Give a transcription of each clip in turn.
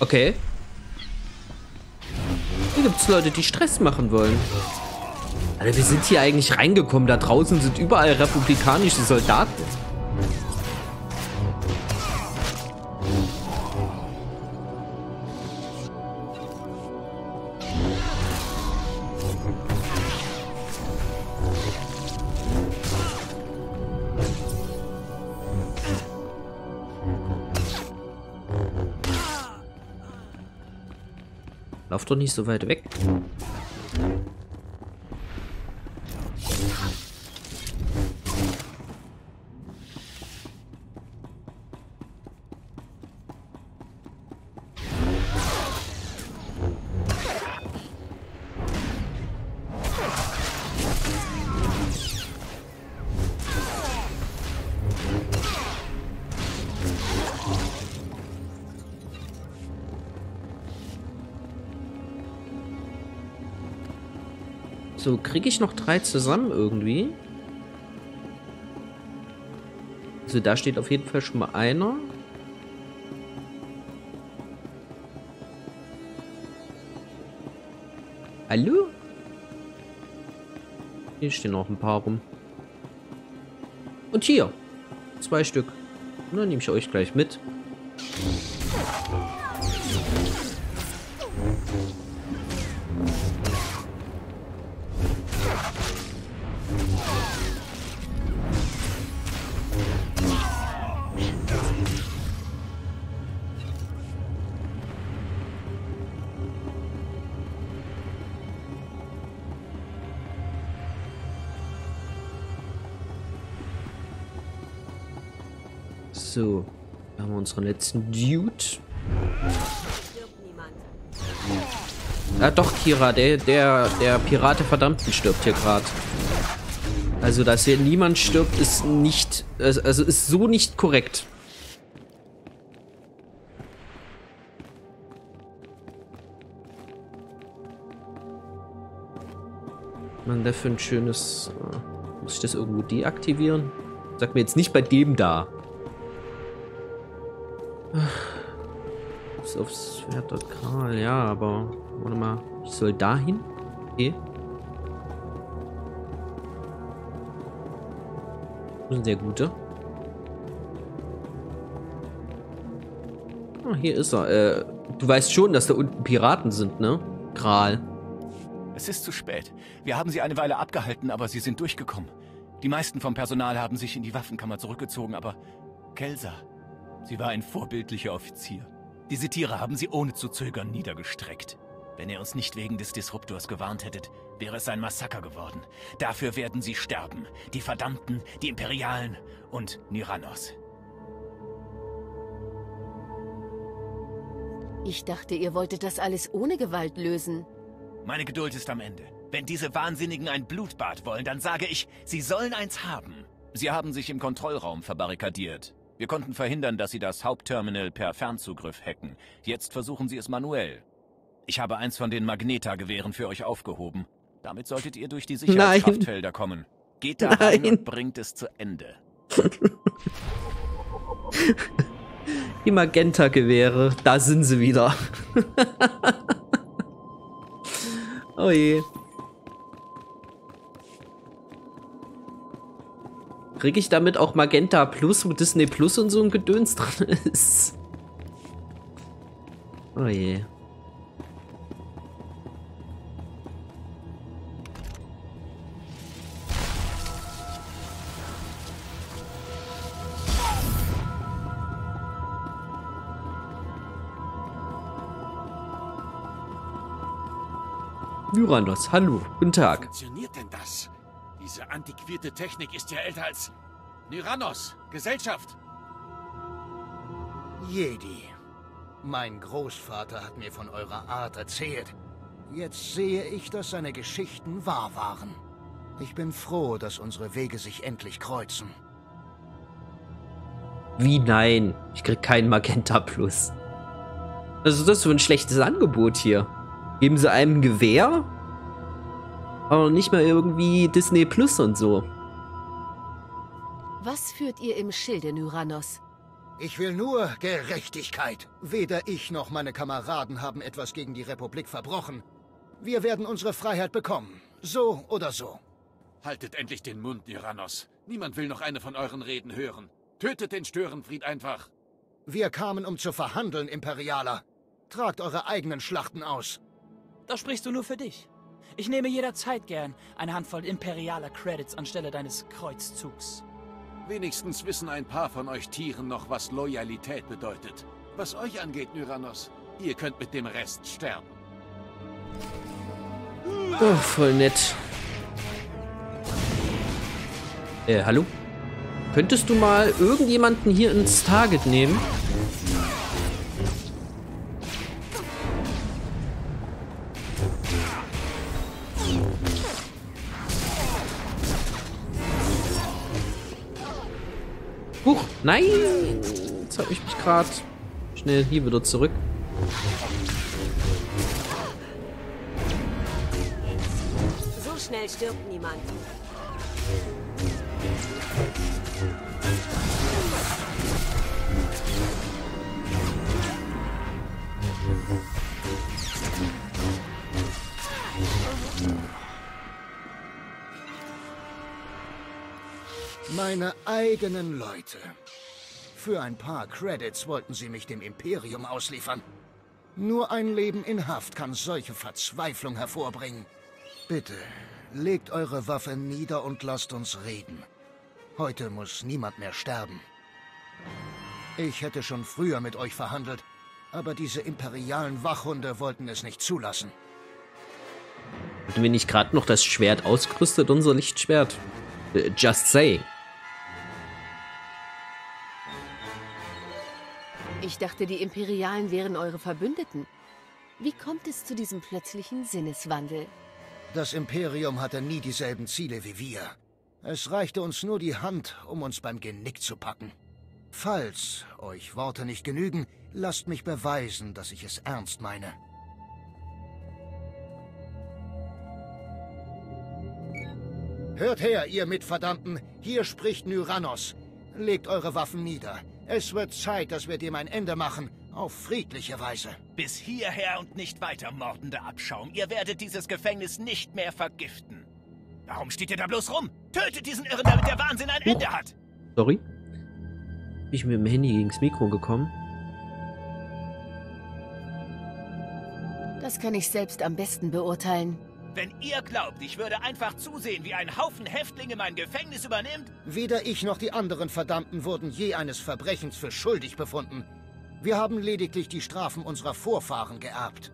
Okay. Hier gibt es Leute, die Stress machen wollen. Alter, wir sind hier eigentlich reingekommen. Da draußen sind überall republikanische Soldaten. Doch nicht so weit weg. So, kriege ich noch drei zusammen irgendwie? Also da steht auf jeden Fall schon mal einer. Hallo? Hier stehen noch ein paar rum. Und hier. Zwei Stück. Na, nehme ich euch gleich mit. Unseren letzten Dude. Ah, doch, Kira, der, der, der Pirat Verdammten stirbt hier gerade. Also, dass hier niemand stirbt, ist nicht, also ist so nicht korrekt. Man, der für ein schönes, äh, muss ich das irgendwo deaktivieren? Sag mir jetzt nicht bei dem da. Bis aufs Schwert dort Kral, ja, aber warte mal, ich soll dahin? Okay. Das ist ein sehr guter. Ah, hier ist er. Äh, du weißt schon, dass da unten Piraten sind, ne? Kral. Es ist zu spät. Wir haben sie eine Weile abgehalten, aber sie sind durchgekommen. Die meisten vom Personal haben sich in die Waffenkammer zurückgezogen, aber Kelsa, Sie war ein vorbildlicher Offizier. Diese Tiere haben sie ohne zu zögern niedergestreckt. Wenn ihr uns nicht wegen des Disruptors gewarnt hättet, wäre es ein Massaker geworden. Dafür werden sie sterben. Die Verdammten, die Imperialen und Nyrannos. Ich dachte, ihr wolltet das alles ohne Gewalt lösen. Meine Geduld ist am Ende. Wenn diese Wahnsinnigen ein Blutbad wollen, dann sage ich, sie sollen eins haben. Sie haben sich im Kontrollraum verbarrikadiert. Wir konnten verhindern, dass sie das Hauptterminal per Fernzugriff hacken. Jetzt versuchen sie es manuell. Ich habe eins von den Magneta-Gewehren für euch aufgehoben. Damit solltet ihr durch die Sicherheitskraftfelder kommen. Geht da rein und bringt es zu Ende. die Magenta-Gewehre, da sind sie wieder. oh je. Kriege ich damit auch Magenta Plus, wo Disney Plus und so ein Gedöns dran ist? Oh je. Myrandos, hallo, guten Tag. Funktioniert denn das? Diese antiquierte Technik ist ja älter als Nyrannos, Gesellschaft. Jedi. Mein Großvater hat mir von eurer Art erzählt. Jetzt sehe ich, dass seine Geschichten wahr waren. Ich bin froh, dass unsere Wege sich endlich kreuzen. Wie nein? Ich krieg keinen Magenta Plus. Was ist das für ein schlechtes Angebot hier? Geben sie einem ein Gewehr? Aber nicht mehr irgendwie Disney Plus und so. Was führt ihr im Schilde, Nyranos? Ich will nur Gerechtigkeit. Weder ich noch meine Kameraden haben etwas gegen die Republik verbrochen. Wir werden unsere Freiheit bekommen. So oder so. Haltet endlich den Mund, Tyrannos. Niemand will noch eine von euren Reden hören. Tötet den Störenfried einfach. Wir kamen, um zu verhandeln, Imperialer. Tragt eure eigenen Schlachten aus. Das sprichst du nur für dich. Ich nehme jederzeit gern eine Handvoll imperialer Credits anstelle deines Kreuzzugs. Wenigstens wissen ein paar von euch Tieren noch, was Loyalität bedeutet. Was euch angeht, Nyranos, ihr könnt mit dem Rest sterben. Oh, voll nett. Äh, hallo? Könntest du mal irgendjemanden hier ins Target nehmen? Nein! Jetzt habe ich mich gerade schnell hier wieder zurück. So schnell stirbt niemand. Meine eigenen Leute. Für ein paar Credits wollten sie mich dem Imperium ausliefern. Nur ein Leben in Haft kann solche Verzweiflung hervorbringen. Bitte, legt eure Waffe nieder und lasst uns reden. Heute muss niemand mehr sterben. Ich hätte schon früher mit euch verhandelt, aber diese imperialen Wachhunde wollten es nicht zulassen. Hatten wir nicht gerade noch das Schwert ausgerüstet, unser Lichtschwert? Äh, Just say. Ich dachte, die Imperialen wären eure Verbündeten. Wie kommt es zu diesem plötzlichen Sinneswandel? Das Imperium hatte nie dieselben Ziele wie wir. Es reichte uns nur die Hand, um uns beim Genick zu packen. Falls euch Worte nicht genügen, lasst mich beweisen, dass ich es ernst meine. Hört her, ihr Mitverdammten, hier spricht Nyranos. Legt eure Waffen nieder. Es wird Zeit, dass wir dem ein Ende machen, auf friedliche Weise. Bis hierher und nicht weiter, mordender Abschaum. Ihr werdet dieses Gefängnis nicht mehr vergiften. Warum steht ihr da bloß rum? Tötet diesen Irren, damit der Wahnsinn ein Ende hat! Sorry. Bin ich mit dem Handy gegens Mikro gekommen? Das kann ich selbst am besten beurteilen. Wenn ihr glaubt, ich würde einfach zusehen, wie ein Haufen Häftlinge mein Gefängnis übernimmt, Weder ich noch die anderen Verdammten wurden je eines Verbrechens für schuldig befunden. Wir haben lediglich die Strafen unserer Vorfahren geerbt.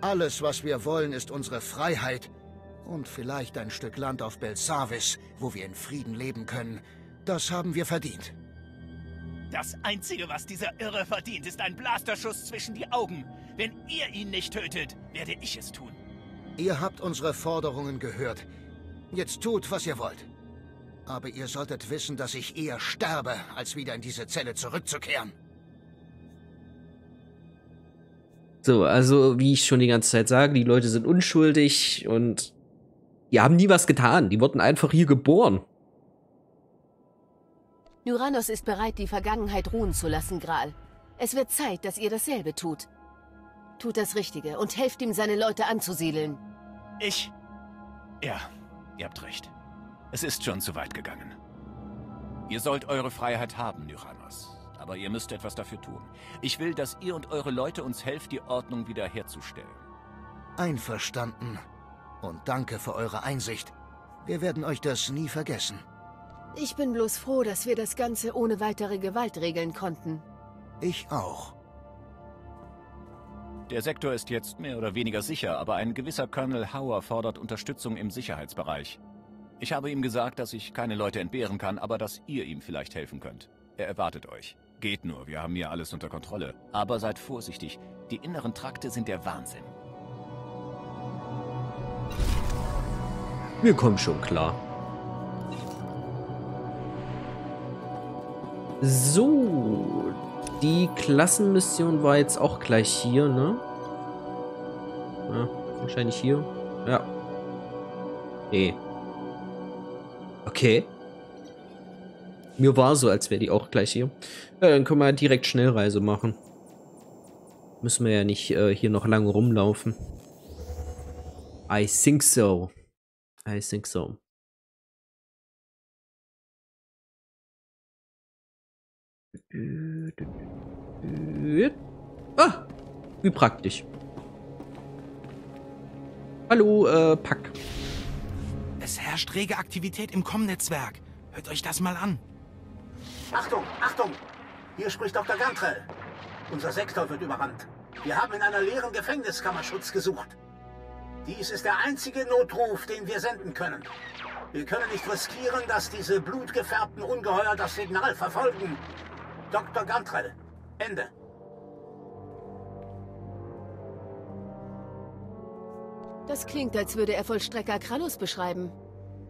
Alles, was wir wollen, ist unsere Freiheit und vielleicht ein Stück Land auf Belsavis, wo wir in Frieden leben können. Das haben wir verdient. das Einzige, was dieser Irre verdient, ist ein Blasterschuss zwischen die Augen. Wenn ihr ihn nicht tötet, werde ich es tun. Ihr habt unsere Forderungen gehört. Jetzt tut, was ihr wollt. Aber ihr solltet wissen, dass ich eher sterbe, als wieder in diese Zelle zurückzukehren. So, also wie ich schon die ganze Zeit sage, die Leute sind unschuldig und die haben nie was getan. Die wurden einfach hier geboren. Nyranos ist bereit, die Vergangenheit ruhen zu lassen, Gral. Es wird Zeit, dass ihr dasselbe tut. Tut das Richtige und helft ihm, seine Leute anzusiedeln. Ich. Ja, ihr habt recht. Es ist schon zu weit gegangen. Ihr sollt eure Freiheit haben, Nyranos. Aber ihr müsst etwas dafür tun. Ich will, dass ihr und eure Leute uns helft, die Ordnung wiederherzustellen. Einverstanden. Und danke für eure Einsicht. Wir werden euch das nie vergessen. Ich bin bloß froh, dass wir das Ganze ohne weitere Gewalt regeln konnten. Ich auch. Der Sektor ist jetzt mehr oder weniger sicher, aber ein gewisser Colonel Hauer fordert Unterstützung im Sicherheitsbereich. Ich habe ihm gesagt, dass ich keine Leute entbehren kann, aber dass ihr ihm vielleicht helfen könnt. Er erwartet euch. Geht nur, wir haben hier alles unter Kontrolle. Aber seid vorsichtig, die inneren Trakte sind der Wahnsinn. Wir kommen schon klar. So, die Klassenmission war jetzt auch gleich hier, ne? Ja, wahrscheinlich hier. Ja. Nee. Okay. Mir war so, als wäre die auch gleich hier. Ja, dann können wir direkt Schnellreise machen. Müssen wir ja nicht äh, hier noch lange rumlaufen. I think so. I think so. Ah, wie praktisch. Hallo, äh, Pack. Es herrscht rege Aktivität im Com-Netzwerk. Hört euch das mal an. Achtung, Achtung! Hier spricht Dr. Gantrell. Unser Sektor wird überrannt. Wir haben in einer leeren Gefängniskammer Schutz gesucht. Dies ist der einzige Notruf, den wir senden können. Wir können nicht riskieren, dass diese blutgefärbten Ungeheuer das Signal verfolgen. Dr. Gantrell. Ende. Das klingt, als würde er Vollstrecker Krallus beschreiben.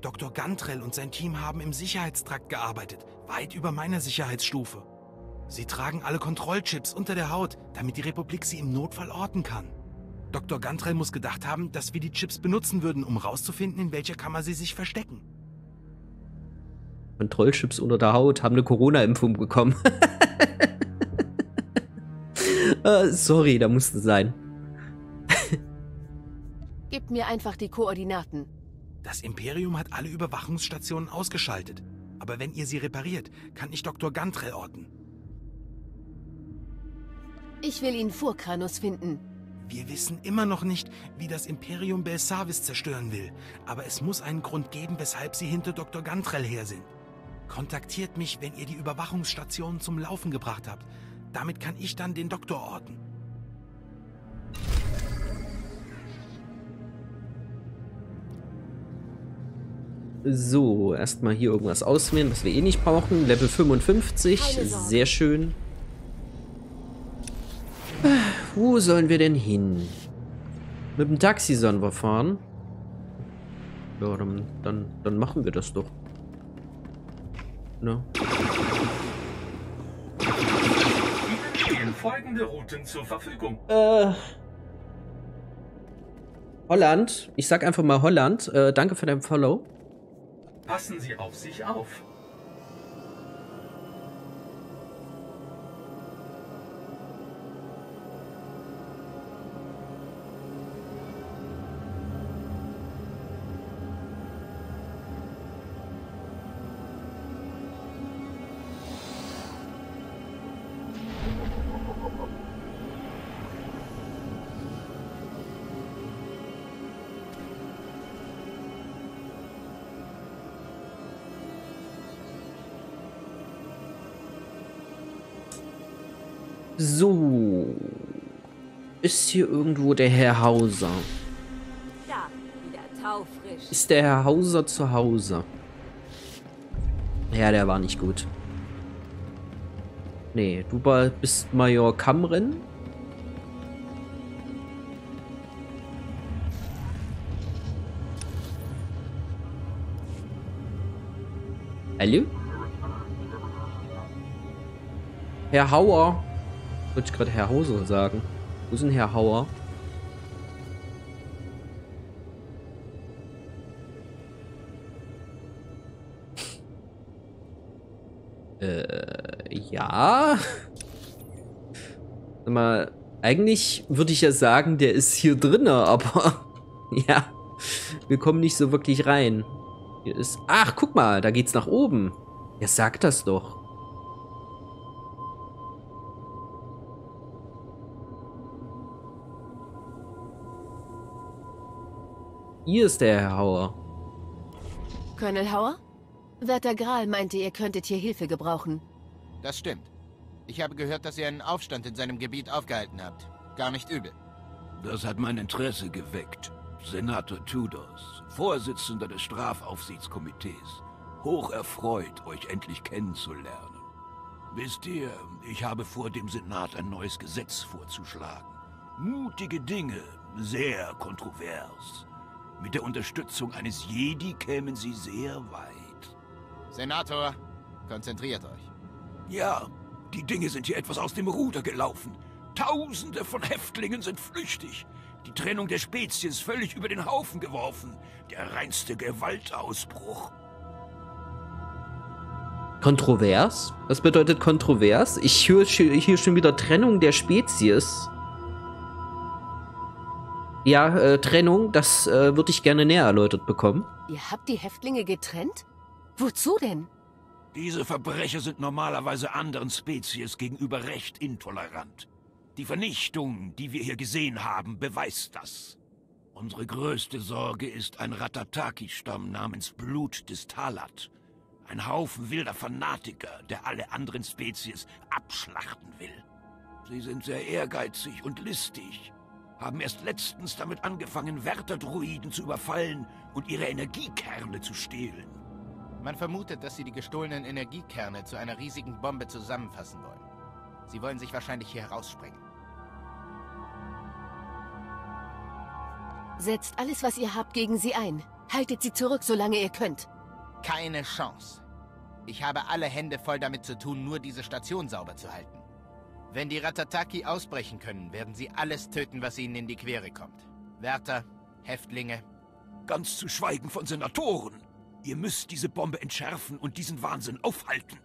Dr. Gantrell und sein Team haben im Sicherheitstrakt gearbeitet, weit über meiner Sicherheitsstufe. Sie tragen alle Kontrollchips unter der Haut, damit die Republik sie im Notfall orten kann. Dr. Gantrell muss gedacht haben, dass wir die Chips benutzen würden, um rauszufinden, in welcher Kammer sie sich verstecken. Kontrollchips unter der Haut haben eine Corona-Impfung bekommen. uh, sorry, da musste sein. Gib mir einfach die Koordinaten. Das Imperium hat alle Überwachungsstationen ausgeschaltet. Aber wenn ihr sie repariert, kann ich Dr. Gantrell orten. Ich will ihn vor Kranus finden. Wir wissen immer noch nicht, wie das Imperium Belsavis zerstören will. Aber es muss einen Grund geben, weshalb sie hinter Dr. Gantrell her sind. Kontaktiert mich, wenn ihr die Überwachungsstationen zum Laufen gebracht habt. Damit kann ich dann den Doktor orten. So, erstmal hier irgendwas auswählen, was wir eh nicht brauchen. Level 55, sehr schön. Wo sollen wir denn hin? Mit dem Taxi sollen wir fahren. Ja, dann, dann, dann machen wir das doch. Ne? folgende Routen zur Verfügung. Äh. Holland. Ich sag einfach mal Holland. Äh, danke für dein Follow. Passen Sie auf sich auf. So. Ist hier irgendwo der Herr Hauser? Da, wieder taufrisch. Ist der Herr Hauser zu Hause? Ja, der war nicht gut. Nee, du bist Major Kamren? Hallo? Herr Hauer. Wollte ich gerade Herr Hauser sagen. Wo ist denn Herr Hauer? äh, ja. Sag mal, eigentlich würde ich ja sagen, der ist hier drinne, aber ja, wir kommen nicht so wirklich rein. Hier ist. Ach, guck mal, da geht's nach oben. Ja, sag das doch. Hier ist der Herr Hauer. Colonel Hauer? Wärter Gral meinte, ihr könntet hier Hilfe gebrauchen. Das stimmt. Ich habe gehört, dass ihr einen Aufstand in seinem Gebiet aufgehalten habt. Gar nicht übel. Das hat mein Interesse geweckt. Senator Tudors, Vorsitzender des Strafaufsichtskomitees. Hoch erfreut, euch endlich kennenzulernen. Wisst ihr, ich habe vor, dem Senat ein neues Gesetz vorzuschlagen. Mutige Dinge, sehr kontrovers. Mit der Unterstützung eines Jedi kämen sie sehr weit. Senator, konzentriert euch. Ja, die Dinge sind hier etwas aus dem Ruder gelaufen. Tausende von Häftlingen sind flüchtig. Die Trennung der Spezies völlig über den Haufen geworfen. Der reinste Gewaltausbruch. Kontrovers? Was bedeutet kontrovers? Ich höre hier schon wieder Trennung der Spezies. Ja, äh, Trennung, das äh, würde ich gerne näher erläutert bekommen. Ihr habt die Häftlinge getrennt? Wozu denn? Diese Verbrecher sind normalerweise anderen Spezies gegenüber recht intolerant. Die Vernichtung, die wir hier gesehen haben, beweist das. Unsere größte Sorge ist ein Ratataki-Stamm namens Blut des Talat. Ein Haufen wilder Fanatiker, der alle anderen Spezies abschlachten will. Sie sind sehr ehrgeizig und listig, haben erst letztens damit angefangen, Wärterdruiden zu überfallen und ihre Energiekerne zu stehlen. Man vermutet, dass sie die gestohlenen Energiekerne zu einer riesigen Bombe zusammenfassen wollen. Sie wollen sich wahrscheinlich hier heraussprengen. Setzt alles, was ihr habt, gegen sie ein. Haltet sie zurück, solange ihr könnt. Keine Chance. Ich habe alle Hände voll damit zu tun, nur diese Station sauber zu halten. Wenn die Ratataki ausbrechen können, werden sie alles töten, was ihnen in die Quere kommt. Wärter, Häftlinge. Ganz zu schweigen von Senatoren. Ihr müsst diese Bombe entschärfen und diesen Wahnsinn aufhalten.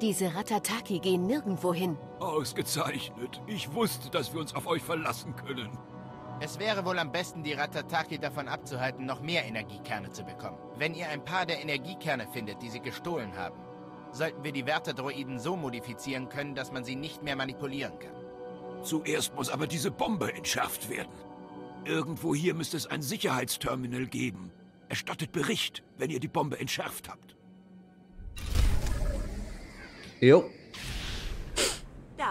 Diese Ratataki gehen nirgendwo hin. Ausgezeichnet. Ich wusste, dass wir uns auf euch verlassen können. Es wäre wohl am besten, die Ratataki davon abzuhalten, noch mehr Energiekerne zu bekommen. Wenn ihr ein paar der Energiekerne findet, die sie gestohlen haben, sollten wir die Wärterdroiden so modifizieren können, dass man sie nicht mehr manipulieren kann. Zuerst muss aber diese Bombe entschärft werden. Irgendwo hier müsste es ein Sicherheitsterminal geben. Erstattet Bericht, wenn ihr die Bombe entschärft habt. Jo.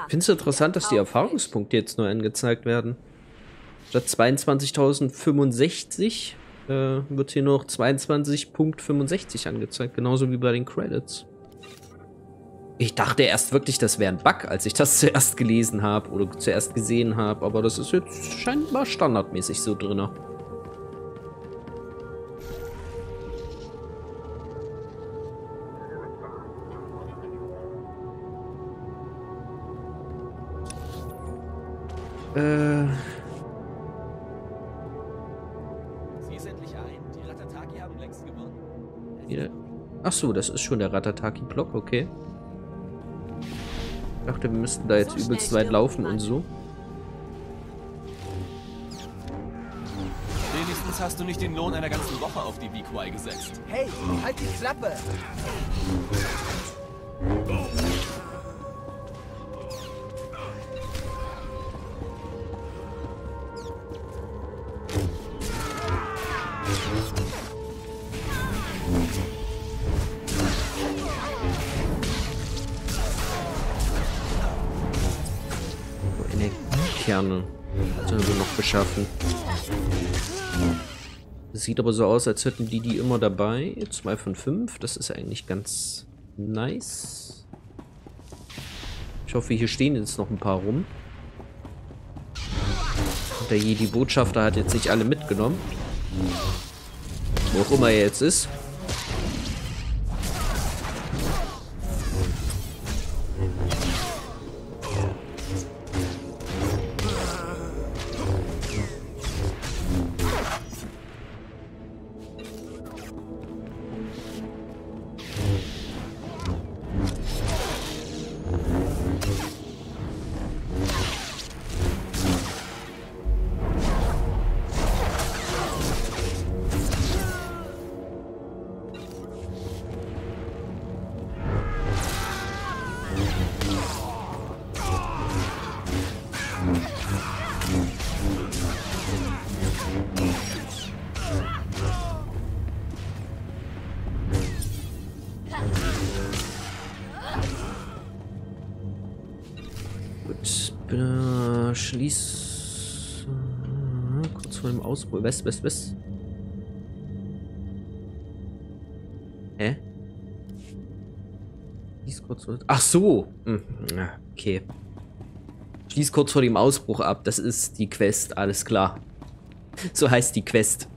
Findest du interessant, dass die Erfahrungspunkte jetzt nur angezeigt werden? Statt 22.065 äh, wird hier noch 22.65 angezeigt, genauso wie bei den Credits. Ich dachte erst wirklich, das wäre ein Bug, als ich das zuerst gelesen habe oder zuerst gesehen habe, aber das ist jetzt scheinbar standardmäßig so drin. Äh. Sie ist endlich ein. Die Ratataki haben längst gewonnen. Ach so, das ist schon der Ratataki-Block, okay. Ich dachte, wir müssten da jetzt so übelst weit laufen und so. Wenigstens hast du nicht den Lohn einer ganzen Woche auf die VQI gesetzt. Hey, halt die Klappe! Kerne. Sollen wir noch beschaffen. Sieht aber so aus, als hätten die die immer dabei. 2 von 5. Das ist eigentlich ganz nice. Ich hoffe, hier stehen jetzt noch ein paar rum. Der Jedi-Botschafter hat jetzt nicht alle mitgenommen. Wo auch immer er jetzt ist. Schließ... Äh, kurz vor dem Ausbruch. West, West, West. Hä? Schließ kurz vor... Ach so! Hm. Okay. Schließ kurz vor dem Ausbruch ab. Das ist die Quest, alles klar. So heißt die Quest.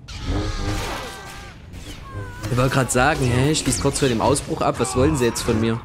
Ich wollte gerade sagen, hä, schließ kurz vor dem Ausbruch ab. Was wollen sie jetzt von mir?